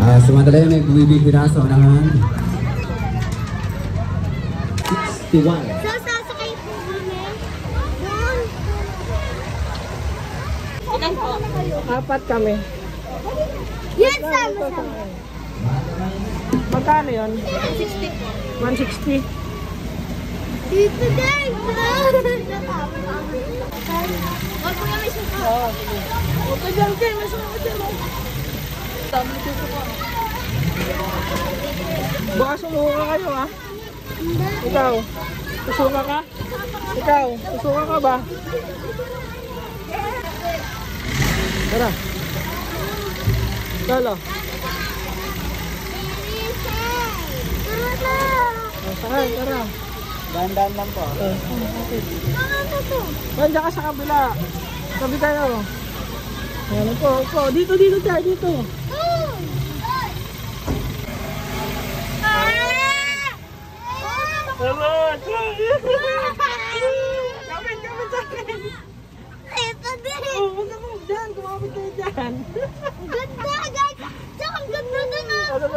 Ah, samantala may bumibili na sa unahan. 61. So, sasakay po kami. Doon. Ilan po? Apat kami. Yes, sama-sama. Magkano yun? 60 po. 160. Dito guys! Huwag po namin siya po. Huwag ka dyan, Ken. May sumama dyan. oh. Baka sumuka kayo, ha? Ikaw, susuka ka? Ikaw, susuka ka ba? Tara. Lolo. Tara! Oh, sakay, tara. Dandan lang po. Tara to. Nandiyan ka sa kabila. Sabi tayo. Ayan po, po. Dito, dito tayo, dito. Hello, Kapit. Ito din! Oh, dyan. Kumapit kayo dyan. Ganda guys! Tsaka na na! Ano!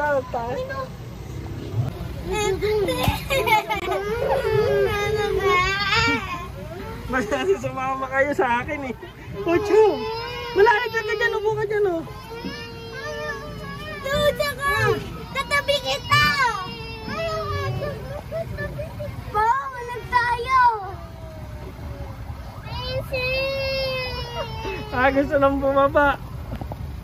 Ano sumama kayo sa akin eh. Ocho! Malaki ka ka dyan, upo ka dyan oh. Dude, tsaka! Tatabi kita! Po, malag tayo! Amazing! Ah, gusto nang bumaba.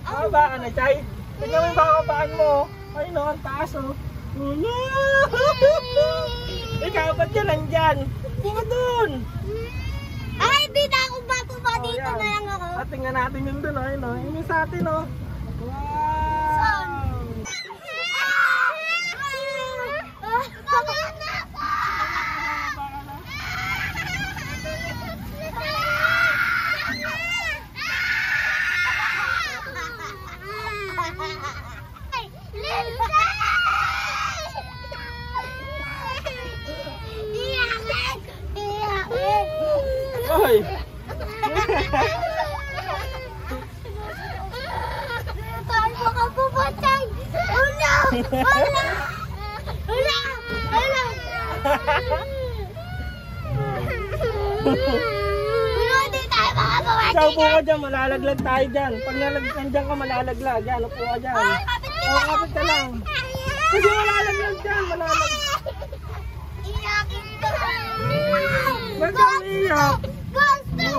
Baba ka na, Chay. Tignan mo yung bakapaan mo. oh. Ay, no, ang taas oh. Ulo! Ikaw, ba't ka nandyan? Buka doon! Ay, di na ako bababa Oh, dito na lang ako. At tingnan natin yung doon, ayun oh. Yung sa atin oh. Wow! Ay! Saan mo ka pupuntay? Ula! Ula! Ula! Ula! Ula, di tayo makapupunta Ikaw po ka dyan, malalaglag tayo dyan. Pag nalaglag dyan ka, malalaglag. Yan, upo ka dyan. Ay, kapit ka lang. kapit ka lang. Kasi malalaglag dyan, malalaglag. Iyakin ko. Ba't ka umiiyak? Gusto!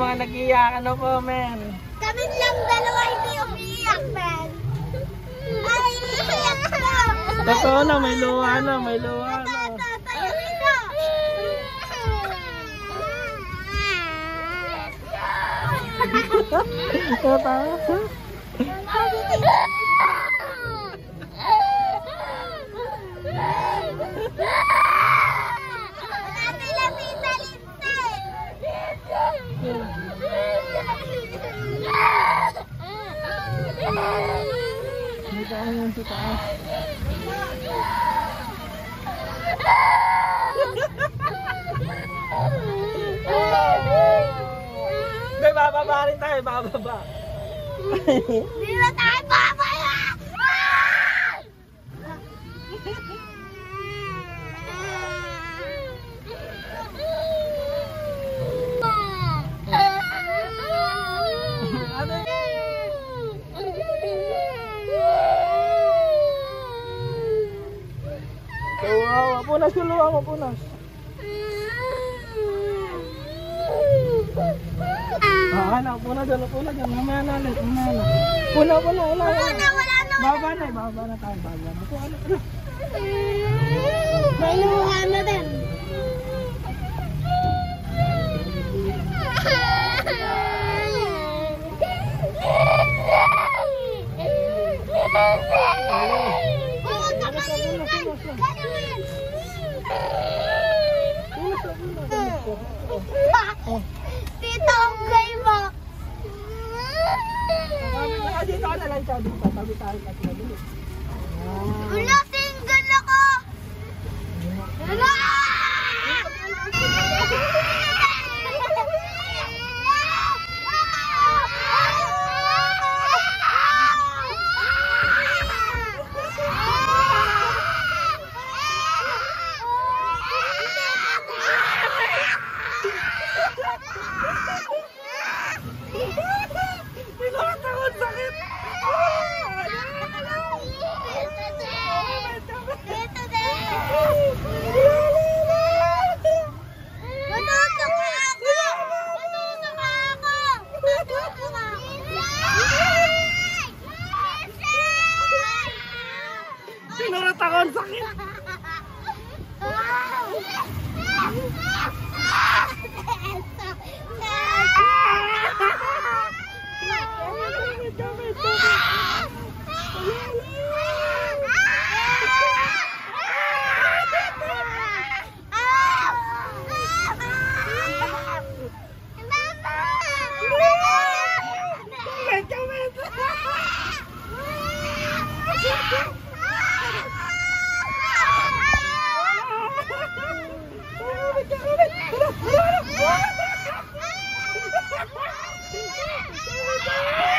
Mga nag-iiyakan na po, men. Kami lang dalawa hindi umiiyak, man. Ay, iiyak na. Totoo na, may luha na, may luha Totoo. Wala sila Tita Lindsay. Dito ako yung sa taas. May bababa rin tayo, bababa. Hindi na tayo? Kawawa. Punas yung luha mo, punas. Ah, ano, puna dyan, puna dyan. Mamaya na ulit, mamaya na. Puna, puna, wala, Wala na, wala na. Baba na, eh, baba na tayo, baba na. Kung ano, ano. May luha na din. Oo, बिता बिता Ah! Tayo,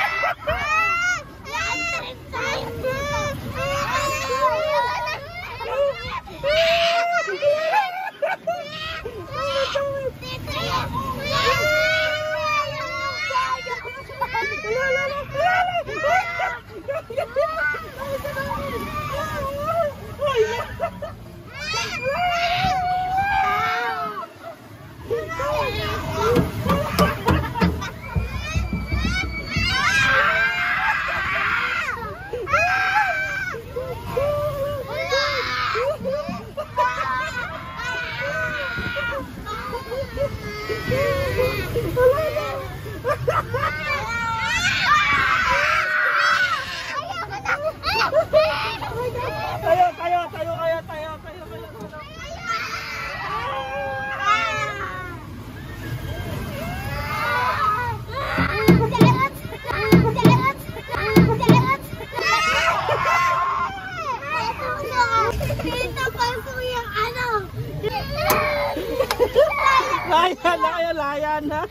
Layan na kayo, layan na.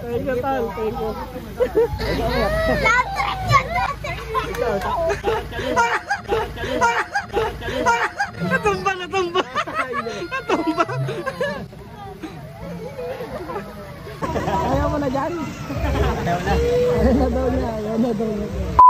Thank you, Tal. Thank you. Latrek yan, Natumba, natumba. Natumba. Ayaw mo na dyan. Ayaw na. Ayaw na daw niya. Ayaw na.